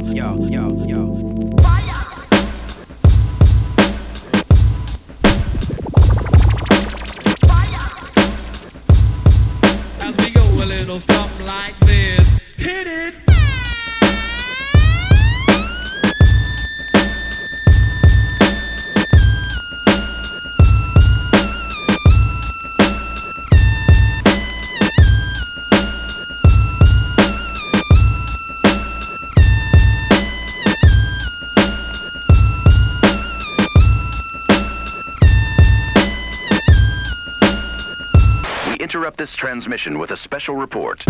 yo, yo, yo. Fire! Fire! As we go a little something like this, hit it. This transmission with a special report.